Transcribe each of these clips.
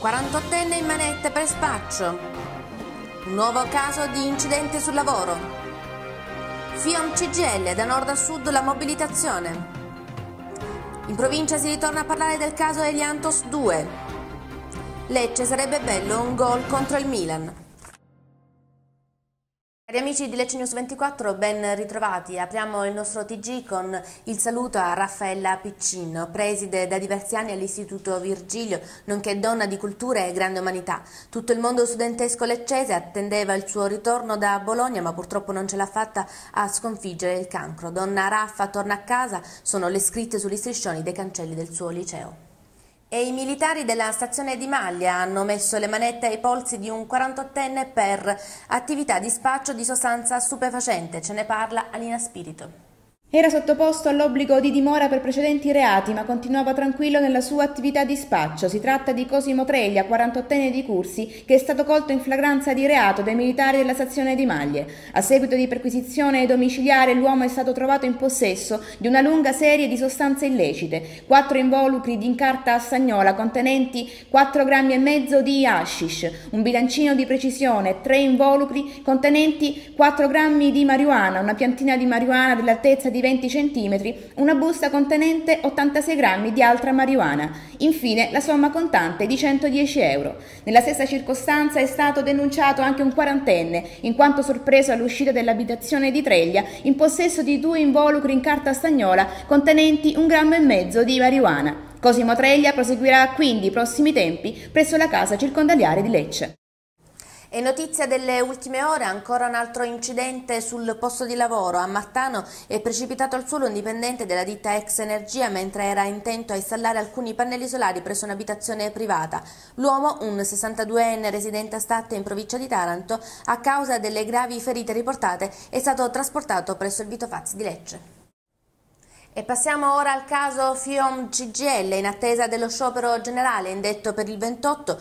48enne in manette per spaccio. Un nuovo caso di incidente sul lavoro. FIOM CGL da nord a sud la mobilitazione. In provincia si ritorna a parlare del caso Eliantos 2. Lecce sarebbe bello un gol contro il Milan. Cari amici di Lecce News 24, ben ritrovati. Apriamo il nostro TG con il saluto a Raffaella Piccino, preside da diversi anni all'Istituto Virgilio, nonché donna di cultura e grande umanità. Tutto il mondo studentesco leccese attendeva il suo ritorno da Bologna, ma purtroppo non ce l'ha fatta a sconfiggere il cancro. Donna Raffa torna a casa, sono le scritte sugli striscioni dei cancelli del suo liceo. E i militari della stazione di Maglia hanno messo le manette ai polsi di un 48enne per attività di spaccio di sostanza stupefacente. Ce ne parla Alina Spirito. Era sottoposto all'obbligo di dimora per precedenti reati, ma continuava tranquillo nella sua attività di spaccio. Si tratta di Cosimo Treglia, 48enne di Cursi, che è stato colto in flagranza di reato dai militari della stazione di Maglie. A seguito di perquisizione domiciliare, l'uomo è stato trovato in possesso di una lunga serie di sostanze illecite, quattro involucri di incarta assagnola contenenti 4 grammi e mezzo di hashish, un bilancino di precisione, tre involucri contenenti 4 grammi di marijuana, una piantina di marijuana dell'altezza di di 20 cm, una busta contenente 86 grammi di altra marijuana. Infine la somma contante di 110 euro. Nella stessa circostanza è stato denunciato anche un quarantenne, in quanto sorpreso all'uscita dell'abitazione di Treglia in possesso di due involucri in carta stagnola contenenti un grammo e mezzo di marijuana. Cosimo Treglia proseguirà quindi i prossimi tempi presso la casa circondariale di Lecce. E notizia delle ultime ore, ancora un altro incidente sul posto di lavoro. A Martano è precipitato al suolo un dipendente della ditta Ex Energia mentre era intento a installare alcuni pannelli solari presso un'abitazione privata. L'uomo, un 62enne residente a Statte in provincia di Taranto, a causa delle gravi ferite riportate, è stato trasportato presso il Vito Fazzi di Lecce. E passiamo ora al caso FIOM CGL, in attesa dello sciopero generale indetto per il 28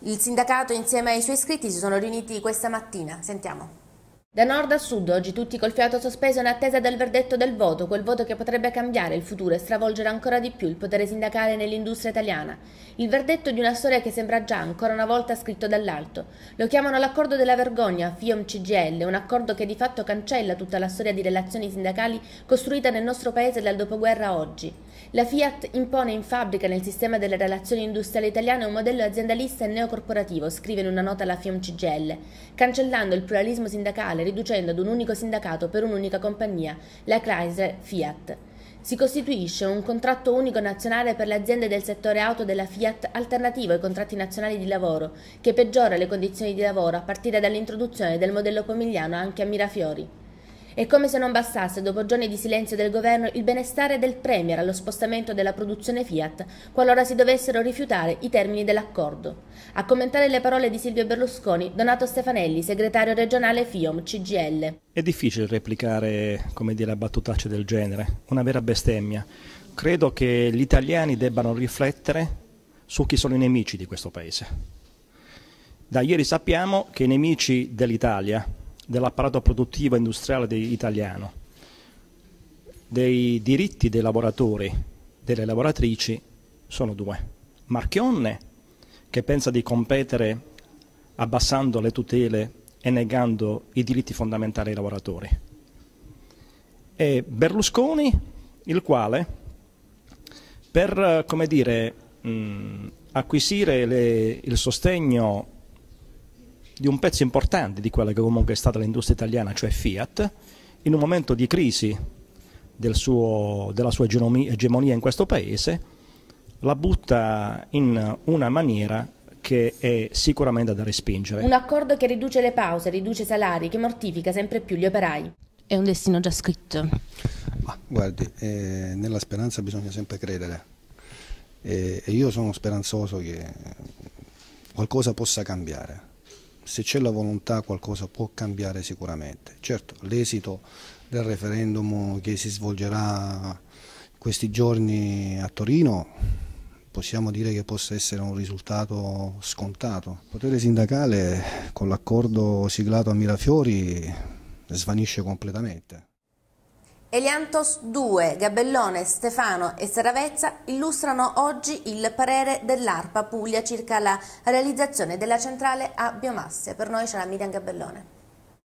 il sindacato insieme ai suoi iscritti si sono riuniti questa mattina. Sentiamo. Da nord a sud, oggi tutti col fiato sospeso in attesa del verdetto del voto, quel voto che potrebbe cambiare il futuro e stravolgere ancora di più il potere sindacale nell'industria italiana. Il verdetto di una storia che sembra già ancora una volta scritto dall'alto. Lo chiamano l'accordo della vergogna, FIOM-CGL, un accordo che di fatto cancella tutta la storia di relazioni sindacali costruita nel nostro paese dal dopoguerra a oggi. La Fiat impone in fabbrica nel sistema delle relazioni industriali italiane un modello aziendalista e neocorporativo, scrive in una nota la FIOM-CGL, cancellando il pluralismo sindacale riducendo ad un unico sindacato per un'unica compagnia, la Chrysler Fiat. Si costituisce un contratto unico nazionale per le aziende del settore auto della Fiat alternativo ai contratti nazionali di lavoro, che peggiora le condizioni di lavoro a partire dall'introduzione del modello pomigliano anche a Mirafiori. E come se non bastasse, dopo giorni di silenzio del governo, il benestare del Premier allo spostamento della produzione Fiat, qualora si dovessero rifiutare i termini dell'accordo. A commentare le parole di Silvio Berlusconi, Donato Stefanelli, segretario regionale FIOM CGL. È difficile replicare, come dire, battutacce del genere, una vera bestemmia. Credo che gli italiani debbano riflettere su chi sono i nemici di questo paese. Da ieri sappiamo che i nemici dell'Italia, dell'apparato produttivo industriale italiano, dei diritti dei lavoratori, delle lavoratrici, sono due. Marchionne, che pensa di competere abbassando le tutele e negando i diritti fondamentali ai lavoratori. E Berlusconi, il quale, per come dire, mh, acquisire le, il sostegno di un pezzo importante di quella che comunque è stata l'industria italiana, cioè Fiat, in un momento di crisi del suo, della sua egemonia in questo paese, la butta in una maniera che è sicuramente da respingere. Un accordo che riduce le pause, riduce i salari, che mortifica sempre più gli operai. È un destino già scritto. Ma guardi, eh, nella speranza bisogna sempre credere e, e io sono speranzoso che qualcosa possa cambiare se c'è la volontà qualcosa può cambiare sicuramente. Certo, l'esito del referendum che si svolgerà questi giorni a Torino possiamo dire che possa essere un risultato scontato. Il potere sindacale con l'accordo siglato a Mirafiori svanisce completamente. Eliantos 2, Gabellone, Stefano e Seravezza illustrano oggi il parere dell'ARPA Puglia circa la realizzazione della centrale a biomasse. Per noi c'è la Miriam Gabellone.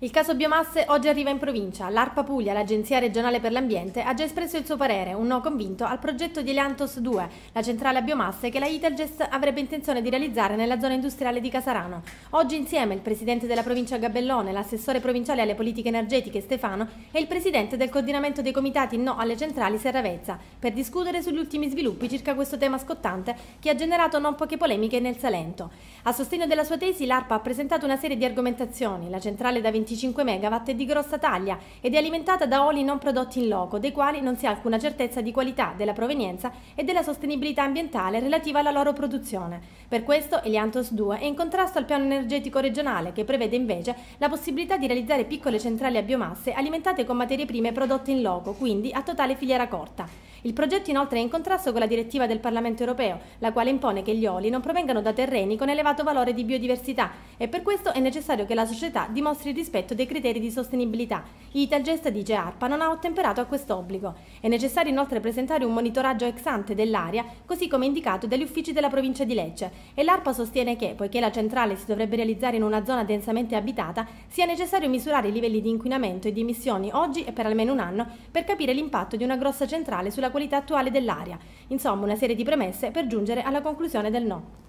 Il caso biomasse oggi arriva in provincia. L'ARPA Puglia, l'Agenzia regionale per l'ambiente, ha già espresso il suo parere, un no convinto, al progetto di Eliantos 2, la centrale a biomasse che la Italgest avrebbe intenzione di realizzare nella zona industriale di Casarano. Oggi insieme il presidente della provincia Gabellone, l'assessore provinciale alle politiche energetiche Stefano e il presidente del coordinamento dei comitati no alle centrali Serravezza, per discutere sugli ultimi sviluppi circa questo tema scottante che ha generato non poche polemiche nel Salento. A sostegno della sua tesi l'ARPA ha presentato una serie di argomentazioni. La centrale da 20 25 MW è di grossa taglia ed è alimentata da oli non prodotti in loco, dei quali non si ha alcuna certezza di qualità, della provenienza e della sostenibilità ambientale relativa alla loro produzione. Per questo Eliantos 2 è in contrasto al piano energetico regionale che prevede invece la possibilità di realizzare piccole centrali a biomasse alimentate con materie prime prodotte in loco, quindi a totale filiera corta. Il progetto inoltre è in contrasto con la direttiva del Parlamento europeo, la quale impone che gli oli non provengano da terreni con elevato valore di biodiversità e per questo è necessario che la società dimostri il rispetto dei criteri di sostenibilità. Italgest dice ARPA non ha ottemperato a questo obbligo. È necessario inoltre presentare un monitoraggio ex ante dell'area, così come indicato dagli uffici della provincia di Lecce, e l'ARPA sostiene che, poiché la centrale si dovrebbe realizzare in una zona densamente abitata, sia necessario misurare i livelli di inquinamento e di emissioni oggi e per almeno un anno per capire l'impatto di una grossa centrale sulla qualità attuale dell'aria. Insomma, una serie di premesse per giungere alla conclusione del no.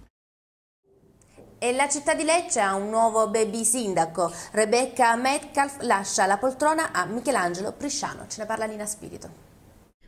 E la città di Lecce ha un nuovo baby sindaco. Rebecca Metcalf lascia la poltrona a Michelangelo Prisciano. Ce ne parla Lina Spirito.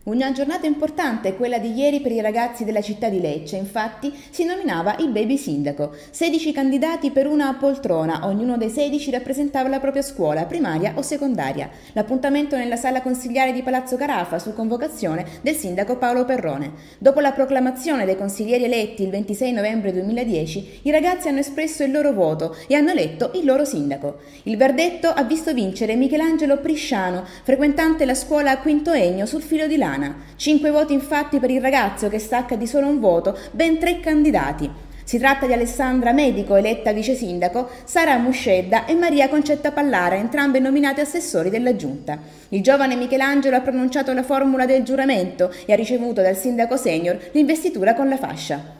Una giornata importante quella di ieri per i ragazzi della città di Lecce, infatti si nominava il baby sindaco. 16 candidati per una poltrona, ognuno dei 16 rappresentava la propria scuola, primaria o secondaria. L'appuntamento nella sala consigliare di Palazzo Carafa su convocazione del sindaco Paolo Perrone. Dopo la proclamazione dei consiglieri eletti il 26 novembre 2010, i ragazzi hanno espresso il loro voto e hanno eletto il loro sindaco. Il verdetto ha visto vincere Michelangelo Prisciano, frequentante la scuola Quinto Egno sul filo di Lana Luciana. Cinque voti infatti per il ragazzo che stacca di solo un voto ben tre candidati. Si tratta di Alessandra Medico, eletta vice sindaco, Sara Muscedda e Maria Concetta Pallara, entrambe nominate assessori della giunta. Il giovane Michelangelo ha pronunciato la formula del giuramento e ha ricevuto dal sindaco senior l'investitura con la fascia.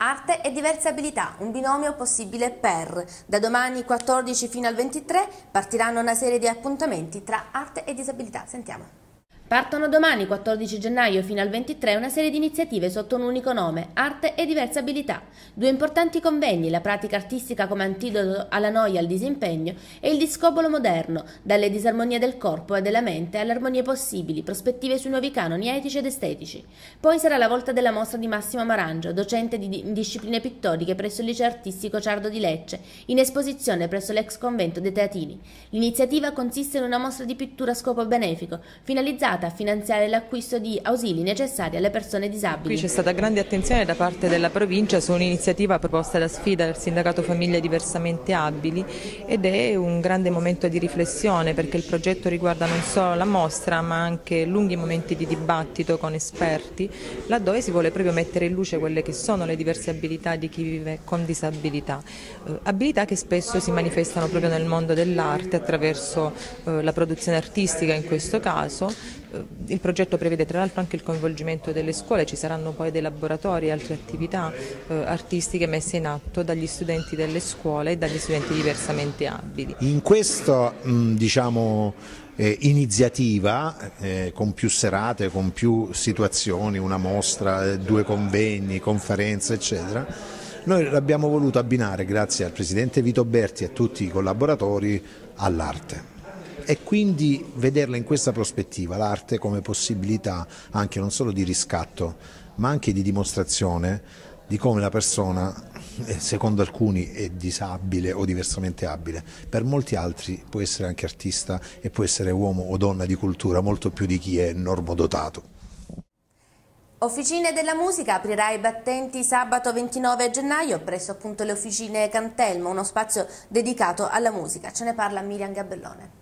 Arte e diverse abilità, un binomio possibile per. Da domani 14 fino al 23 partiranno una serie di appuntamenti tra arte e disabilità. Sentiamo. Partono domani, 14 gennaio, fino al 23, una serie di iniziative sotto un unico nome, Arte e diverse abilità. Due importanti convegni, la pratica artistica come antidoto alla noia e al disimpegno e il discobolo moderno, dalle disarmonie del corpo e della mente alle armonie possibili, prospettive sui nuovi canoni etici ed estetici. Poi sarà la volta della mostra di Massimo Marangio, docente di discipline pittoriche presso il liceo artistico Ciardo di Lecce, in esposizione presso l'ex convento dei Teatini. L'iniziativa consiste in una mostra di pittura a scopo benefico, finalizzata finalizzata a finanziare l'acquisto di ausili necessari alle persone disabili. Qui c'è stata grande attenzione da parte della provincia su un'iniziativa proposta da sfida del Sindacato Famiglie Diversamente Abili ed è un grande momento di riflessione perché il progetto riguarda non solo la mostra ma anche lunghi momenti di dibattito con esperti laddove si vuole proprio mettere in luce quelle che sono le diverse abilità di chi vive con disabilità, eh, abilità che spesso si manifestano proprio nel mondo dell'arte attraverso eh, la produzione artistica in questo caso, il progetto prevede tra l'altro anche il coinvolgimento delle scuole, ci saranno poi dei laboratori e altre attività eh, artistiche messe in atto dagli studenti delle scuole e dagli studenti diversamente abili. In questa diciamo, eh, iniziativa eh, con più serate, con più situazioni, una mostra, eh, due convegni, conferenze eccetera, noi l'abbiamo voluto abbinare grazie al Presidente Vito Berti e a tutti i collaboratori all'arte e quindi vederla in questa prospettiva, l'arte come possibilità anche non solo di riscatto ma anche di dimostrazione di come la persona, eh, secondo alcuni, è disabile o diversamente abile, per molti altri può essere anche artista e può essere uomo o donna di cultura, molto più di chi è normodotato. Officine della musica aprirà i battenti sabato 29 gennaio presso appunto le officine Cantelmo, uno spazio dedicato alla musica. Ce ne parla Miriam Gabellone.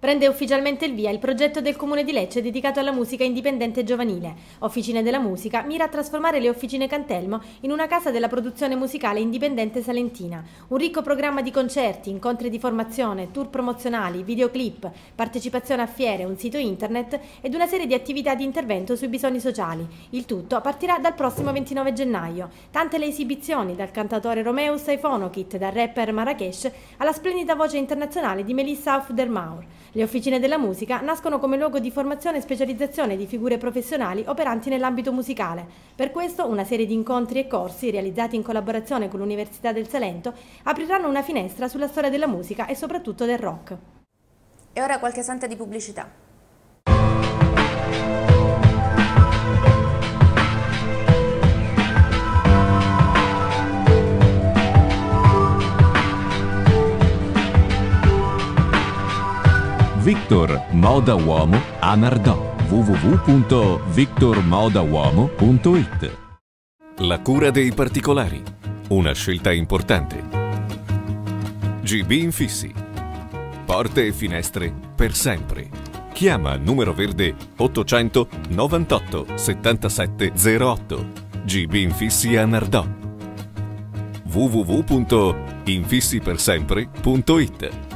Prende ufficialmente il via il progetto del Comune di Lecce dedicato alla musica indipendente giovanile. Officine della Musica mira a trasformare le Officine Cantelmo in una casa della produzione musicale indipendente salentina. Un ricco programma di concerti, incontri di formazione, tour promozionali, videoclip, partecipazione a fiere, un sito internet ed una serie di attività di intervento sui bisogni sociali. Il tutto partirà dal prossimo 29 gennaio. Tante le esibizioni, dal cantatore Romeus ai Phonokit, dal rapper Marrakesh alla splendida voce internazionale di Melissa Auf der Maur. Le officine della musica nascono come luogo di formazione e specializzazione di figure professionali operanti nell'ambito musicale. Per questo una serie di incontri e corsi realizzati in collaborazione con l'Università del Salento apriranno una finestra sulla storia della musica e soprattutto del rock. E ora qualche santa di pubblicità. Victor Moda Uomo a Nardò www.victormodauomo.it La cura dei particolari, una scelta importante. GB Infissi. Porte e finestre per sempre. Chiama numero verde 800 98 77 08. GB Infissi a Nardò www.infissipersempre.it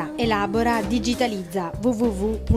archivia, elabora, digitalizza www.memar.it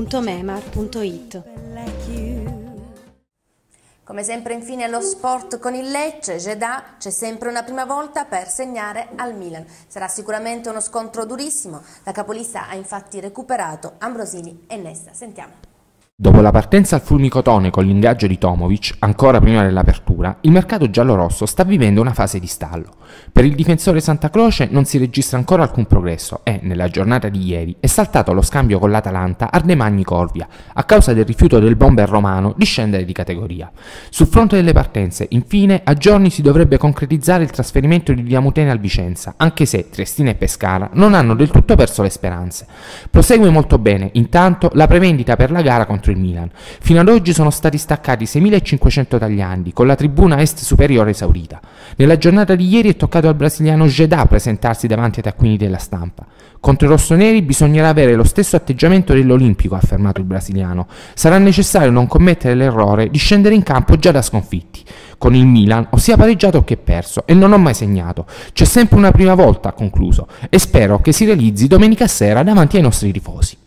Come sempre infine lo sport con il Lecce, Jeddah, c'è sempre una prima volta per segnare al Milan. Sarà sicuramente uno scontro durissimo, la capolista ha infatti recuperato Ambrosini e Nesta. Sentiamo. Dopo la partenza al fulmicotone con l'ingaggio di Tomovic, ancora prima dell'apertura, il mercato giallorosso sta vivendo una fase di stallo. Per il difensore Santa Croce non si registra ancora alcun progresso e, nella giornata di ieri, è saltato lo scambio con l'Atalanta Ardemagni Corvia, a causa del rifiuto del bomber romano di scendere di categoria. Sul fronte delle partenze, infine, a giorni si dovrebbe concretizzare il trasferimento di Diamutene al Vicenza, anche se Triestina e Pescara non hanno del tutto perso le speranze. Prosegue molto bene, intanto, la prevendita per la gara contro il Milan. Fino ad oggi sono stati staccati 6.500 tagliandi, con la tribuna est superiore esaurita. Nella giornata di ieri è toccato al brasiliano Jeddah presentarsi davanti ai taccuini della stampa. Contro i rossoneri bisognerà avere lo stesso atteggiamento dell'Olimpico, ha affermato il brasiliano. Sarà necessario non commettere l'errore di scendere in campo già da sconfitti. Con il Milan ho sia pareggiato che perso e non ho mai segnato. C'è sempre una prima volta, ha concluso, e spero che si realizzi domenica sera davanti ai nostri tifosi.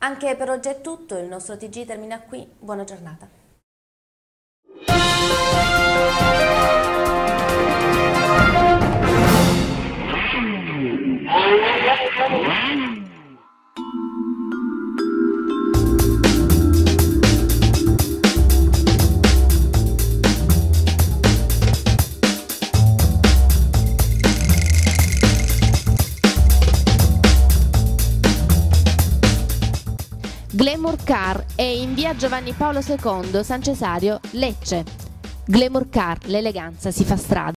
Anche per oggi è tutto, il nostro TG termina qui, buona giornata. Glamour via Giovanni Paolo II, San Cesario, Lecce. Glamour Car, l'eleganza si fa strada.